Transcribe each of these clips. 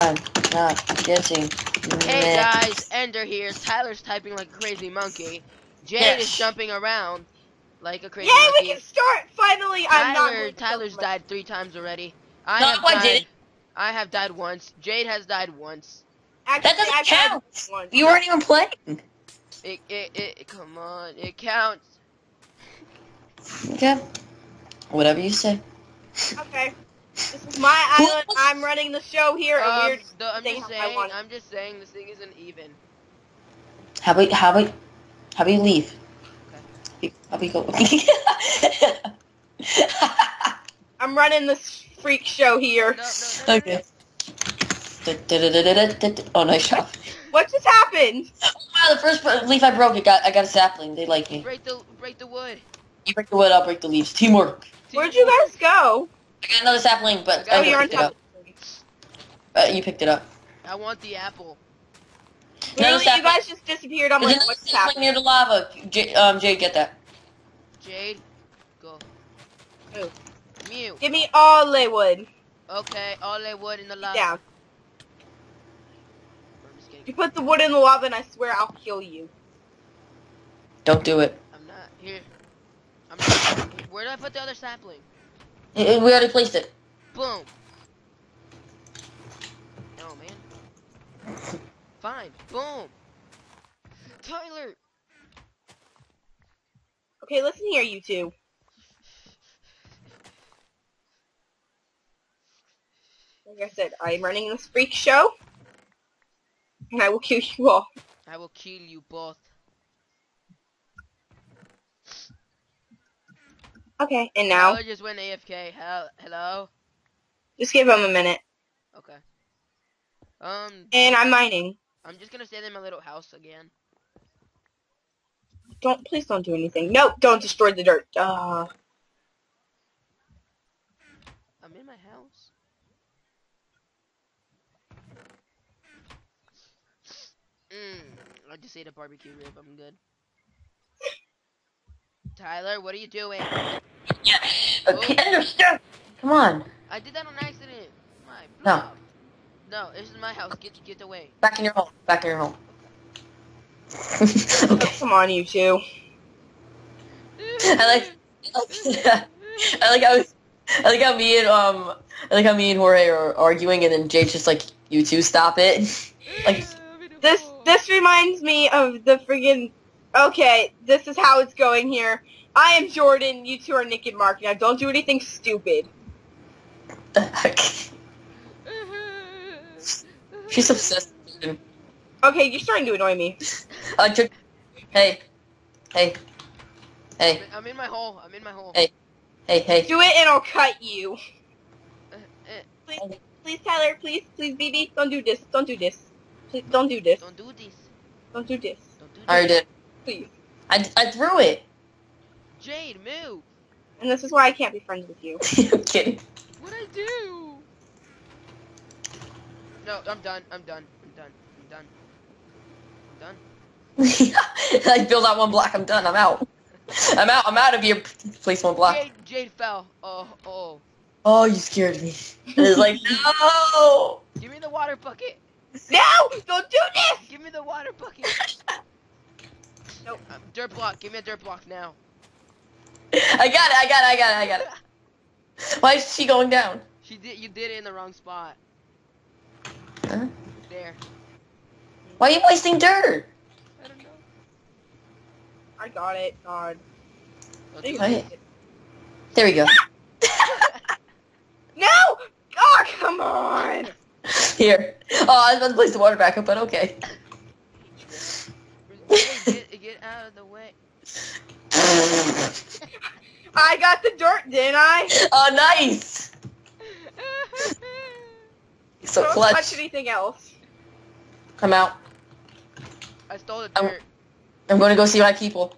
I'm not getting Hey mad. guys, Ender here. Tyler's typing like a crazy monkey. Jade Yes. is jumping around like a crazy monkey. Yay, we can start! Finally, I'm not Tyler, Tyler's kill died three times already. I No, have I died. didn't. I have died once. Jade has died once. Actually, That doesn't I've had count. one. You weren't even playing. It, it, it, come on, it counts. Okay. Whatever you say. Okay. This is my island. I'm running the show here. Um, we're the, I'm just saying. I'm just saying this thing isn't even. How about how about how about you leave? Okay. How about you go? I'm running this freak show here. No, no, no, no, okay. Oh, nice shot. What just happened? Wow, the first leaf I broke, it got I got a sapling. They like me. Break the, break the wood. You break the wood, I'll break the leaves. Teamwork. Where'd you guys go? I got another sapling, but Oh, I you're on picked it top. up. But you picked it up. I want the apple. No, Really, you guys just disappeared. I'm There's like, another what's sapling happening? near the lava. J- um, Jade, get that. Jade, go. Who? Mew. Give me all the wood. Okay, all that wood in the lava. Down. I'm just kidding. You put the wood in the lava, and I swear I'll kill you. Don't do it. I'm not here. I'm not. Where did I put the other sapling? I- I- We already placed it. Boom. Oh man. Fine. Boom. Tyler. Okay, listen here, you two. Like I said, I'm running this freak show, and I will kill you all. I will kill you both. Okay, and now, Tyler just went AFK. Hello. just give him a minute. Okay. Um, And I'm mining. I'm just gonna stay in my little house again. Don't, please don't do anything. No, don't destroy the dirt. Uh, I'm in my house. Mmm. I just ate a barbecue rib. I'm good. Tyler, what are you doing? Yeah. Okay, understand. Come on. I did that on accident. My No. blob. No, this is my house. Get get away. Back in your home. Back in your home. oh, okay. come on, you two. I like. I like how. I like how me and um. I like how me and Jorge are arguing, and then Jake's just like, "You two, stop it." like, This, this reminds me of the friggin' Okay, this is how it's going here. I am Jordan, you two are Nick and Mark. Now don't do anything stupid. the heck? She's obsessed. with him. Okay, you're starting to annoy me. I took. Hey. Hey. Hey. I'm in my hole. I'm in my hole. Hey. Hey. Hey. Do it and I'll cut you. Uh, uh, Please, please, Tyler, please, please, BB, don't do this. Don't do this. Please, don't do this. don't do this. Don't do this. Don't do this. I already did. I, I threw it. Jade, move. And this is why I can't be friends with you. I'm kidding. What I do? No, I'm done. I'm done. I'm done. I'm done. I'm done. I build out one block. I'm done. I'm out. I'm out. I'm out of here. Place one block. Jade, Jade fell. Oh, oh. Oh, you scared me. It's like no. Give me the water bucket. No! Don't do this! Give me the water bucket. Nope. Um, dirt block. Give me a dirt block now. I got it. I got it. I got it. I got it. Why is she going down? She did. You did it in the wrong spot. Huh? There. Why are you wasting dirt? I don't know. I got it, God. Don't There you go. There we go. No! Oh, come on! Here. Oh, I was about to place the water back up, but okay. Jade, get, get out of the way. I got the dirt, didn't I? oh, nice. So Don't clutch. touch anything else. I'm out. I stole the I'm- dirt. I'm going to go see my people.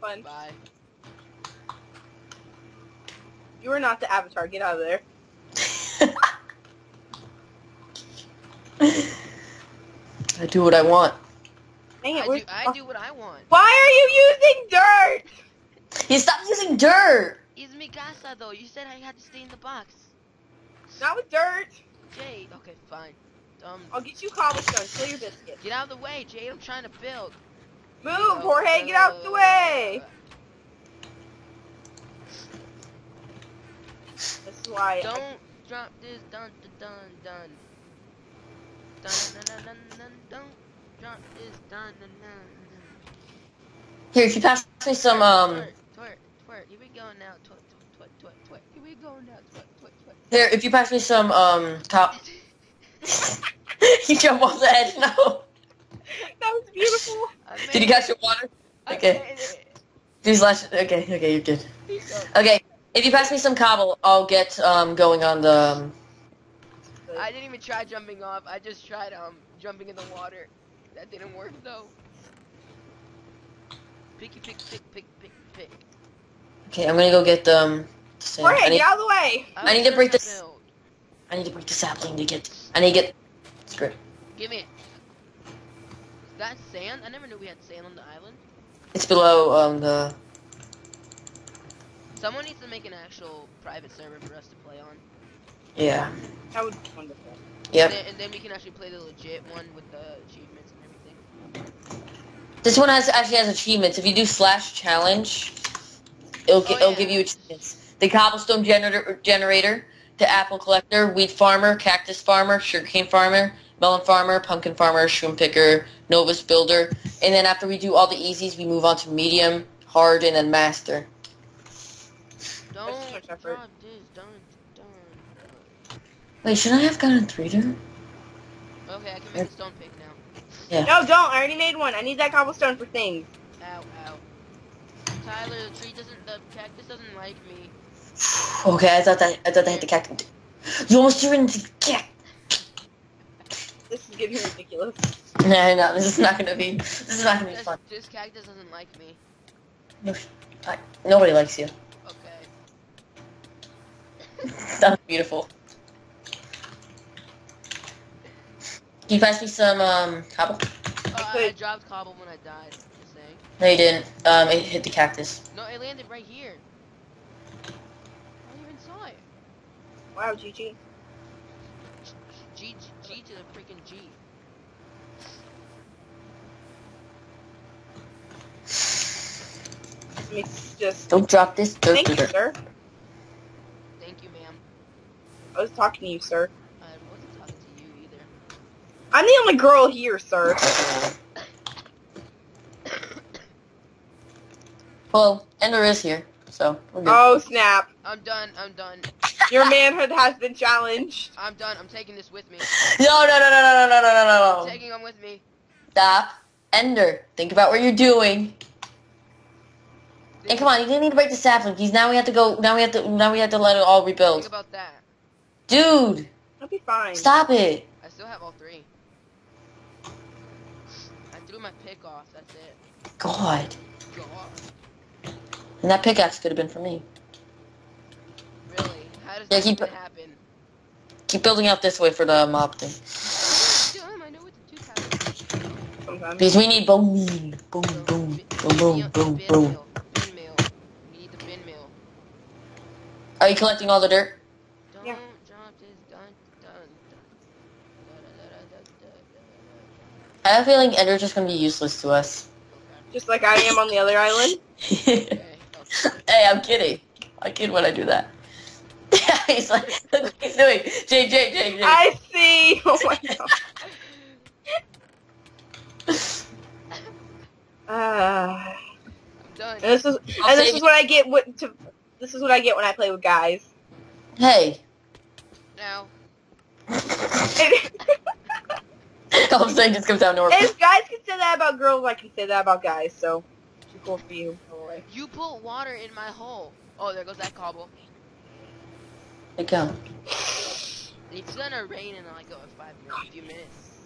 Fun. Bye. You are not the avatar. Get out of there. I do what I want. Dang it, I do, I oh. do what I want. Why are you using dirt? You stop using dirt. It's mi casa though. You said I had to stay in the box. Not with dirt. Jade. Okay, fine. Um, I'll get you cobblestone. Kill your biscuit. get out of the way, Jade. I'm trying to build. Move, Jorge. Get out of the way. That's why. I- Don't drop this. Dun dun dun dun. Dun dun dun dun dun. Don't drop this. Dun dun dun. Here, if you pass me some, um, Twerk, twerk, twerk. Here we go now. Twerk, twerk, twerk, twerk, twerk. Here we go now. Twerk, twerk, twerk. here, if you pass me some, um, top. you jump off the edge. No. That was beautiful. I Did you catch your water? Okay. These last. Okay, okay, you're good. Here you go. Okay, if you pass me some cobble, I'll get um going on the. Um, I didn't even try jumping off. I just tried um jumping in the water. That didn't work though. Picky pick pick pick pick pick. okay, I'm gonna go get um. sand. I Jorge, need, get out of the way. I need to break this- Build. I need to break the sapling to get. I need to get. Screw. it. Give me. it. Is that sand? I never knew we had sand on the island. It's below um the. Someone needs to make an actual private server for us to play on. Yeah. That would be wonderful. Yep. And, then, and then we can actually play the legit one with the achievements and everything. This one has actually has achievements. If you do slash challenge, it'll gi- Oh, it'll give you achievements. The cobblestone generator generator, the apple collector, wheat farmer, cactus farmer, sugarcane farmer, melon farmer, pumpkin farmer, shroom picker, novice builder, and then after we do all the easies, we move on to medium, hard, and then master. Don't too much effort. drop this. Don't, don't, Wait, should I have gotten three dirt? don't. Okay, I can make a stone pick now. Yeah. No, don't. I already made one. I need that cobblestone for things. Ow, ow. Tyler, the tree doesn't, the cactus doesn't like me. Okay, I thought that I thought I hit the cactus. You almost threw it into the cat. This is getting ridiculous. No, no, this is not gonna be. This is not gonna be fun. this cactus doesn't like me. No, I, nobody likes you. Okay. That was beautiful. Can you pass me some um cobble? Oh, I, I could- dropped cobble when I died. Just saying. No, you didn't. Um, it hit the cactus. No, it landed right here. I even saw it. Wow, GG. G, G, G to the freaking G. Let me just. Don't drop this dirt. Thank you, dirt. sir. Thank you, ma'am. I was talking to you, sir. I wasn't talking to you either. I'm the only girl here, sir. Well, Ender is here, so we're good. Oh snap! I'm done. I'm done. Your manhood has been challenged. I'm done. I'm taking this with me. No, no, no, no, no, no, no, no, no, I'm taking them with me. Stop. Ender, think about what you're doing. And come on, you didn't need to break the sapling. He's now we have to go. Now we have to. Now we have to let it all rebuild. Think about that. Dude, I'll be fine. stop it. I still have all three. My pick off. That's it. God, God. and that pickaxe could have been for me. Really? How does Yeah, that keep happen? Keep building out this way for the mob thing. Dumb, I know what to do, Tyler. Sometimes. Because we need boom, boom, boom, So, boom, boom, boom, boom, boom. Bin mill. We need the bin mill. Are you collecting all the dirt? Don't Yeah. drop this. Dun, dun, dun. Da-da-da-da-da-da-da-da. I have a feeling Ender's just gonna be useless to us. Just like I am on the other island. hey, Okay. okay. I'm kidding. I kid when I do that. he's like, look what he's doing. Jay, Jay, Jay, Jay. I see. Oh my god. Uh, I'm done. and this is I'll and this is what I get. What to, this is what I get when I play with guys. Hey. Now. All I'm saying just comes down to if guys can say that about girls, I can say that about guys. So, too cool for you. Go. You put water in my hole. Oh, there goes that cobble. Hey, go. It's gonna rain in like a five minutes, few minutes.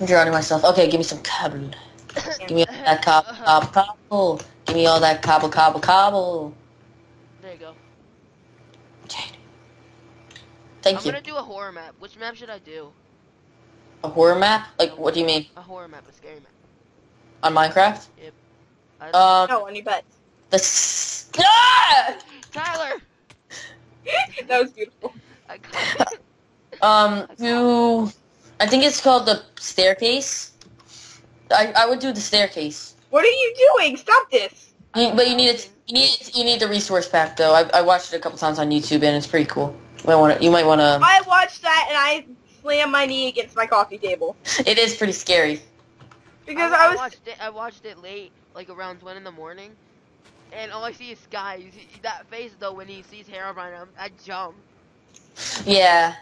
I'm drowning myself. Okay, give me some cobble. Give me all that cobble, uh-huh. cobble, cobble. Give me all that cobble, cobble, cobble. There you go. Jade. Thank I'm you. gonna do a horror map. Which map should I do? A horror map? Like, what do you mean? A horror map, a scary map. On Minecraft? Yep. Um, No, on your butt. the... s- Ah! Tyler! that was beautiful. I Um, do I think it's called the staircase? I I would do the staircase. What are you doing? Stop this. You- but you need it. You need it, you need the resource pack though. I, I watched it a couple times on YouTube and it's pretty cool. You might want to. You might want to. I watched that and I slammed my knee against my coffee table It is pretty scary. because I, I was. watched it. I watched it late, like around one in the morning, and all I see is Sky. That face though, when he sees Herobrine, I'm- I jump. Yeah.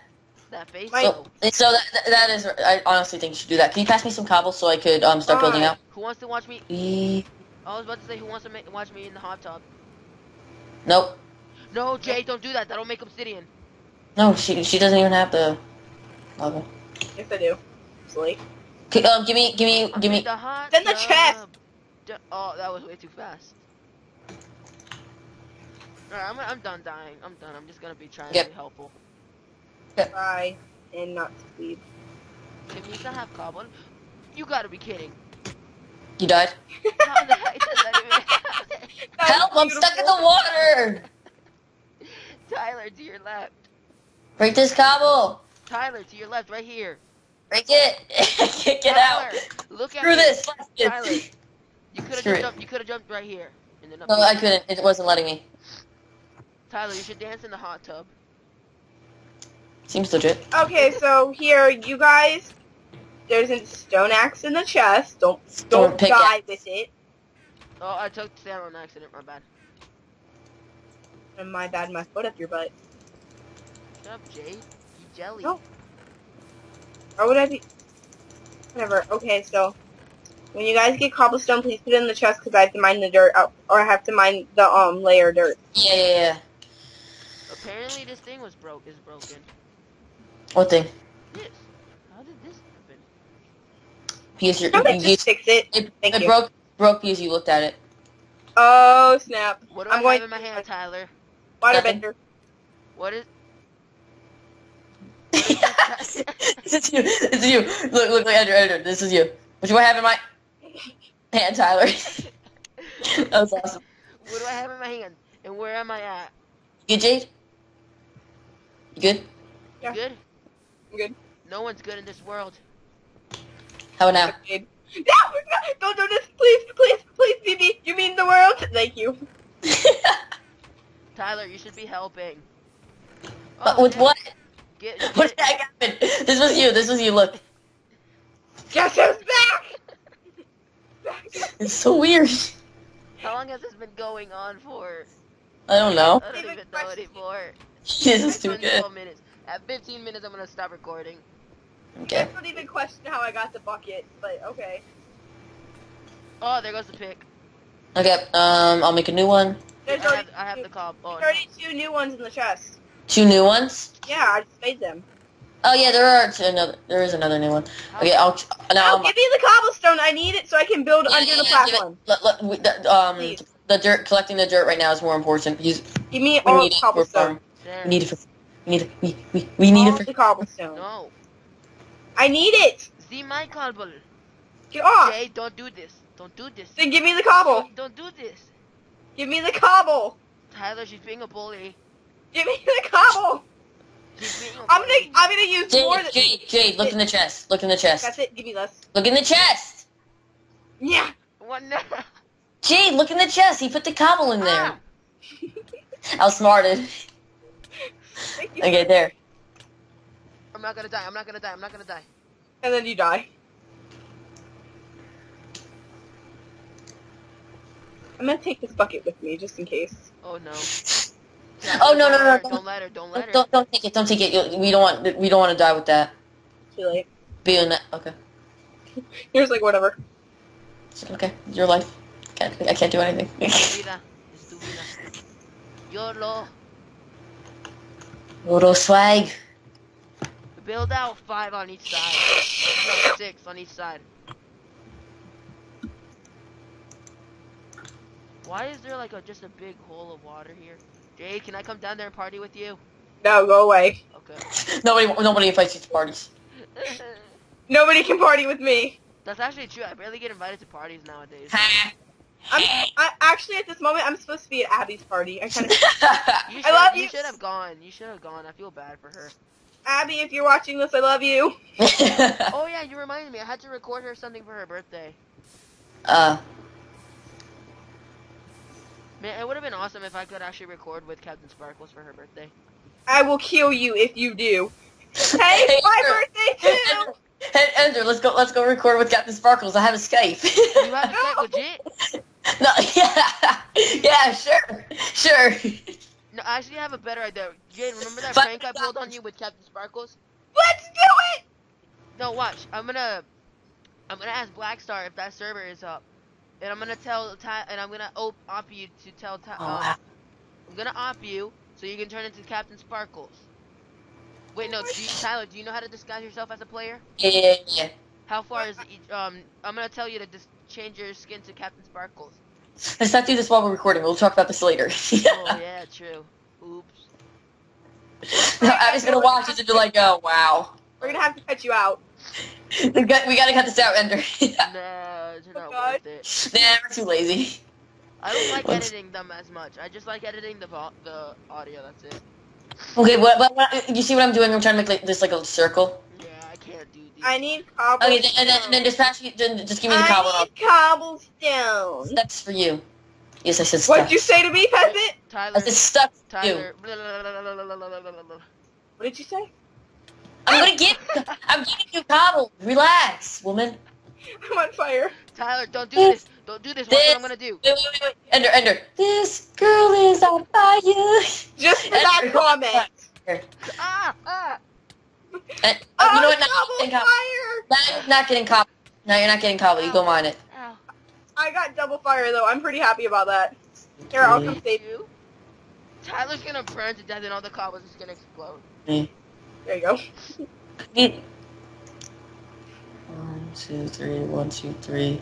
That face. My- though. So, so that, that- that is. I honestly think you should do that. Can you pass me some cobble so I could um start building Fine. out? Who wants to watch me? E- I was about to say, who wants to ma- watch me in the hot tub? Nope. No, Jay, don't do that. That'll make obsidian. No, she she doesn't even have the level. Yes, I do. Silly. Okay, um, give me give me give me. The hot It's in the chest. D- Oh, that was way too fast. Alright, I'm, I'm done dying. I'm done. I'm just gonna be trying Yep. to be helpful. Try and not sleep. Can we not have cobble? You gotta be kidding. You died. How the heck does that even happen? That was Help! I'm stuck in the water. Tyler, to your left. Break this cobble. Tyler, to your left, right here. Break it. Get get out. Look at Screw me. this. Tyler, you could have jumped. You could have jumped right here. And then up No, here. I couldn't. It wasn't letting me. Tyler, you should dance in the hot tub. Seems legit. Okay, so here, you guys. There's a stone axe in the chest. Don't don't pick die it. with it. Oh, I took Sam on accident. My bad. And my bad, my foot up your butt. Shut up, Jay. You jelly. No. Or would I be? Whatever. Okay, so when you guys get cobblestone, please put it in the chest because I have to mine the dirt out, or I have to mine the um layer dirt. Yeah, yeah, yeah. Apparently, this thing was broke. Is broken. What thing? This. How did this happen? Because you're, Somebody you, just fix it. it, Thank it you. broke broke because you looked at it. Oh snap! What do I'm I going have in my hand, Tyler? Waterbender. What is? this is you. This is you. Look, look, look, Andrew, Andrew. This is you. What do I have in my hand, Tyler? that was awesome. What do I have in my hand? And where am I at? You good, Jade? You good? Yeah. Good? I'm good. No one's good in this world. How about now? No, no, don't do this, please, please, please, BB. You mean the world? Thank you. Tyler, you should be helping. But Oh, with yeah. what? Get, What get, the heck happened? This was you. This was you. Look. Guess who's back? It's so weird. how long has this been going on for? I don't know. I don't Even even know question. anymore. This is too good. 24 minutes. At 15 minutes, I'm gonna stop recording. Okay. I don't even question how I got the bucket, but okay. Oh, there goes the pick. Okay. Um, I'll make a new one. There's I already, have, I have the cob. Oh, there's no. new ones in the chest. Two new ones. Yeah, I just made them. Oh yeah, there are two, another. There is another new one. Okay, I'll now. Now I'm- give me the cobblestone. I need it so I can build Yeah, under yeah, the yeah, platform. let- let- we- the, um, Please. the dirt, collecting the dirt right now is more important. Use, Give me all need the cobblestone. farm. We need it for. We need it. We we, we need all it for. the cobblestone. No. I need it. See my cobble. Get off. Jay, don't do this. Don't do this. Then give me the cobble. Don't, don't do this. Give me the cobble. Tyler, she's being a bully. Give me the cobble. She's being a I'm gonna. I'm gonna use more. Jade, Than, Jade, Jade, look in the chest. Look in the chest. that's it. Give me less. Look in the chest. Yeah. What now? Jade, look in the chest. He put the cobble in there. Ah. Outsmarted. Thank you. Okay, there. I'm not gonna die. I'm not gonna die. I'm not gonna die. And then you die. I'm gonna take this bucket with me just in case. Oh no. Oh, no, no, no, Don't don't- let her. Don't let her. Don't don't take it. Don't take it. You- We don't want. We don't want to die with that. Too late. Be in that. Okay. Here's like whatever. Okay. Your life. Can't. I can't do anything. Vida. Es tu vida. YOLO. Little swag. Build out five on each side. No, six on each side. Why is there like a just a big hole of water here? Jay, can I come down there and party with you? No, go away. Okay. Nobody. Nobody invites you to parties. Nobody can party with me. That's actually true. I barely get invited to parties nowadays. I'm I, actually at this moment I'm supposed to be at Abby's party. I kind of I love you. You should have gone. You should have gone. I feel bad for her. Abby, if you're watching this, I love you. Oh yeah, you reminded me. I had to record her something for her birthday. uh, Man, it would have been awesome if I could actually record with CaptainSparklez for her birthday. I will kill you if you do. Hey, Hey, my sure. birthday too. Hey, Ender, let's go. Let's go record with CaptainSparklez. I have a Skype. You have to say legit. no, yeah, yeah, sure, sure. No, I actually have a better idea. Jade, remember that But- prank I pulled on you with CaptainSparklez? Let's do it. No, watch. I'm gonna, I'm gonna ask Blackstar if that server is up, and I'm gonna tell Ty, and I'm gonna op, op you to tell Ty. Oh, um. I'm gonna op you so you can turn into CaptainSparklez. Wait, no, do you, Tyler, do you know how to disguise yourself as a player? Yeah, yeah, yeah. How far is each, um? I'm gonna tell you to just change your skin to CaptainSparklez. Let's not do this while we're recording. We'll talk about this later. oh yeah, true. Oops. no, I'm gonna watch it and be like, oh wow. We're gonna have to cut you out. we, got, we gotta cut this out, Ender. No, it's not God. worth it. nah, we're too lazy. I don't like Once- editing them as much. I just like editing the vo- the audio. That's it. Okay, what, what, what? You see what I'm doing? I'm trying to make like, this like a circle. Yeah, I can't do these. I need cobblestone. Okay, then, and then, and then just pass me. Then just give me the cobble. I need cobblestone. That's for you. Yes, I said stuff. What'd you say to me, peasant? Tyler. I said stuff for you. Tyler. What did you say? I'm gonna give. I'm giving you cobble. Relax, woman. I'm on fire. Tyler, don't do this. Don't do this. Watch what I'm gonna do. Wait, wait, wait, wait. Ender, Ender. This girl is on fire. Just for that comment. Ah, ah. And, oh, Oh, you know what? Now getting cobble. fire! Now you're not getting cobble. No, you're not getting cobble. You go mine it. Ow. I got double fire though. I'm pretty happy about that. Here, I'll come save you. You? Tyler's gonna burn to death and all the cobbles is gonna explode. There you go. Two, three. One, two, three.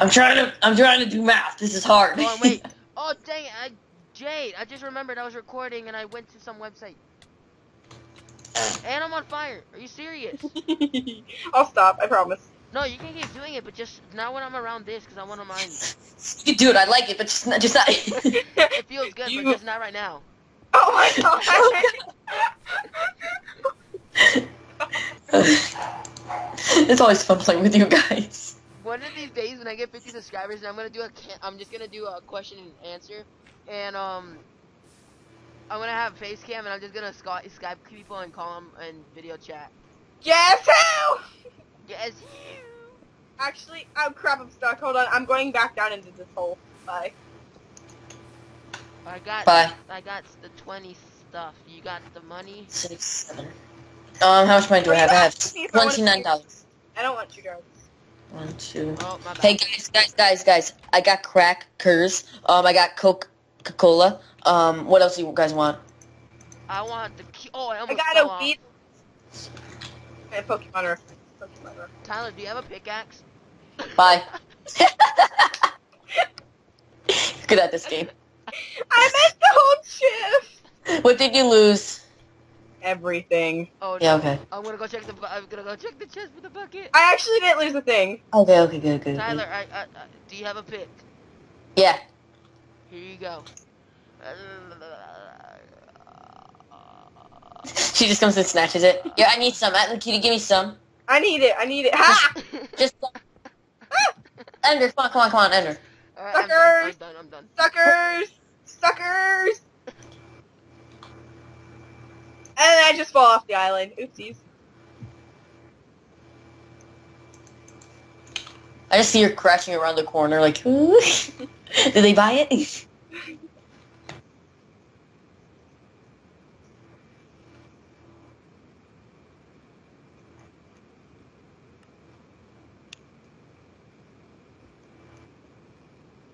I'm trying to. I'm trying to do math. This is hard. Hold on, wait. Oh dang it, I, Jade, I just remembered I was recording and I went to some website. And I'm on fire. Are you serious? I'll stop. I promise. No, you can keep doing it, but just not when I'm around this, because I want to mine. you can do it. I like it, but just not. Just not. It feels good, You- but just not right now. Oh my god. it's always fun playing with you guys. One of these days, when I get 50 subscribers, I'm gonna do a. Can- I'm just gonna do a question and answer, and um, I'm gonna have face cam, and I'm just gonna Sky- Skype people and call them in video chat. Guess who? Yes. Actually, oh crap, I'm stuck. Hold on. I'm going back down into this hole. Bye. I got. Bye. I got the 20 stuff. You got the money. Six, seven. Um, how much money do I have? I have See if I wanna twenty-nine dollars. I don't want you drugs. One, two. Oh my bad. Hey guys, guys, guys, guys! I got crackers. Um, I got Coca Cola. Um, what else do you guys want? I want the key. Oh, I I got a off. weed. And Pokemon reference. Pokemon reference. Tyler, do you have a pickaxe? Bye. Good at this game. I missed the whole shift. What did you lose? Everything. Oh, Yeah, okay. I'm gonna go check the. bu- I'm gonna go check the chest for the bucket. I actually didn't lose a thing. Okay, okay, good, good. Tyler, good. I, I, I, do you have a pick? Yeah. Here you go. She just comes and snatches it. Yeah, I need some. Can you give me some? I need it. I need it. Ha! Just some. Ender, come on, come on, come on, Ender. Alright, I'm done. I'm done. I'm done. Suckers! Suckers! And then I just fall off the island. Oopsies. I just see her crashing around the corner, like, ooh. Did they buy it?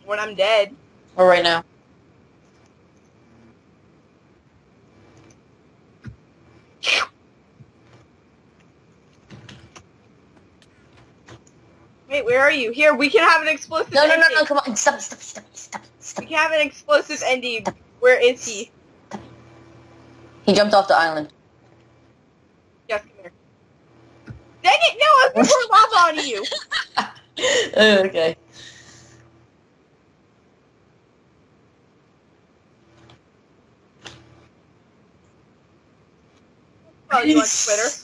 When I'm dead. Or right now? Wait, where are you? Here, we can have an explosive No, no, no, no, come on. Stop, stop, stop, stop, stop. We can have an explosive ending. Where is he? He jumped off the island. Yes, come here. Dang it! No, I was pouring lava on you. okay. you on Twitter?